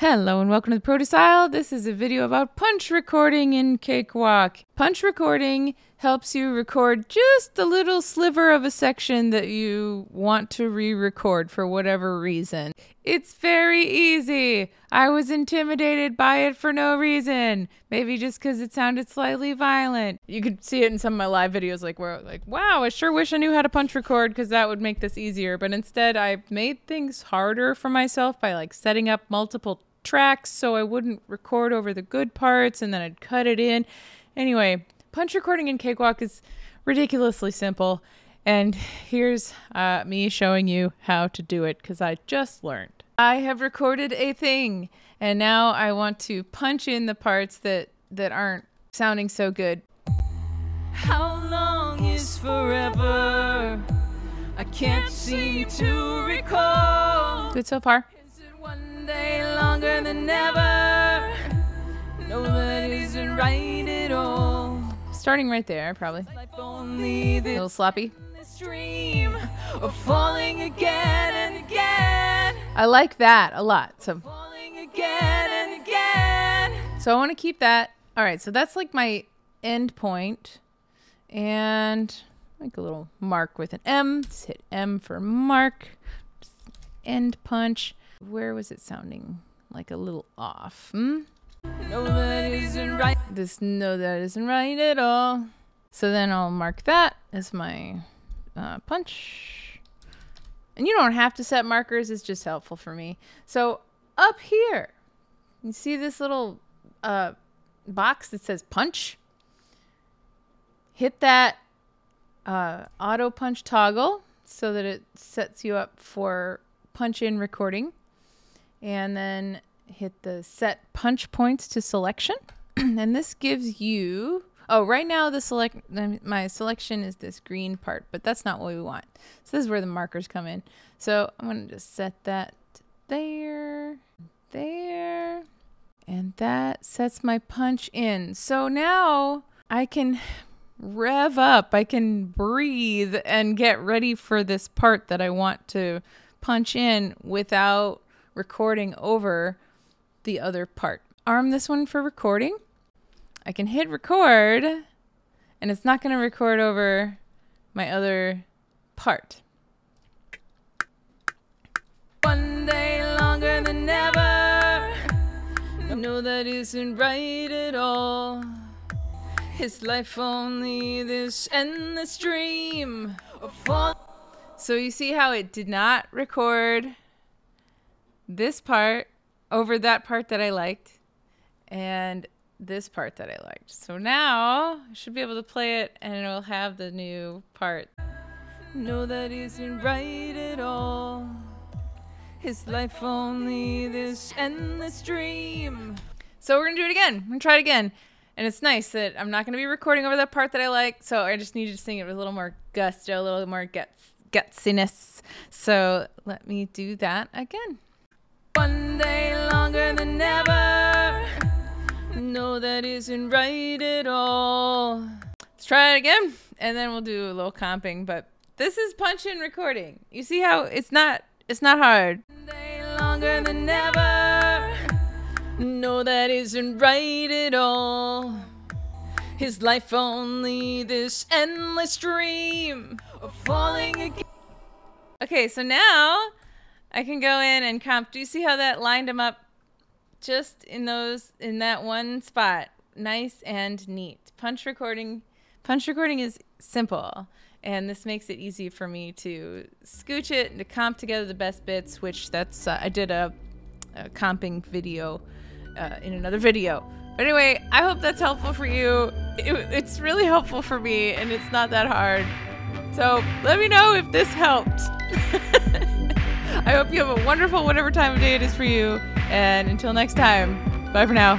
Hello and welcome to the Produce. This is a video about punch recording in Cakewalk. Punch recording helps you record just a little sliver of a section that you want to re-record for whatever reason. It's very easy. I was intimidated by it for no reason. Maybe just because it sounded slightly violent. You could see it in some of my live videos like where like, wow, I sure wish I knew how to punch record because that would make this easier. But instead I made things harder for myself by like setting up multiple tracks so I wouldn't record over the good parts and then I'd cut it in. Anyway, punch recording in Cakewalk is ridiculously simple. And here's uh, me showing you how to do it because I just learned. I have recorded a thing and now I want to punch in the parts that, that aren't sounding so good. How long is forever? I can't seem to recall. Good so far? Is it one day longer than never? No, that isn't right at all. Starting right there, probably. A little sloppy. this of falling again and again, I like that a lot. So falling again and again. So I want to keep that. All right, so that's like my end point. And make a little mark with an M. Just hit M for mark. Just end punch. Where was it sounding like a little off? Hmm? No, that isn't right. This no, that isn't right at all. So then I'll mark that as my uh, punch. And you don't have to set markers, it's just helpful for me. So up here, you see this little uh, box that says punch? Hit that uh, auto punch toggle so that it sets you up for punch in recording. And then hit the set punch points to selection. and this gives you oh right now the select my selection is this green part but that's not what we want. So this is where the markers come in. So i'm going to just set that there there and that sets my punch in. So now i can rev up i can breathe and get ready for this part that i want to punch in without recording over the other part. Arm this one for recording. I can hit record and it's not going to record over my other part. One day longer than ever. No, that isn't right at all. Is life only this endless dream? So you see how it did not record this part over that part that I liked and this part that I liked. So now I should be able to play it and it'll have the new part. No, that isn't right at all. Is life only this endless dream? So we're gonna do it again. We're gonna try it again. And it's nice that I'm not gonna be recording over that part that I like, so I just need to sing it with a little more gusto, a little more guts gutsiness. So let me do that again. One day longer than ever. No, that isn't right at all. Let's try it again, and then we'll do a little comping. But this is punch in recording. You see how it's not it's not hard. Longer than ever. No, that isn't right at all. Is life only this endless dream of falling again? Okay, so now I can go in and comp. Do you see how that lined them up just in those in that one spot? Nice and neat. Punch recording punch recording is simple and this makes it easy for me to scooch it and to comp together the best bits, which that's uh, I did a, a comping video uh, in another video. But anyway, I hope that's helpful for you. It, it's really helpful for me and it's not that hard. So let me know if this helped. I hope you have a wonderful whatever time of day it is for you. And until next time, bye for now.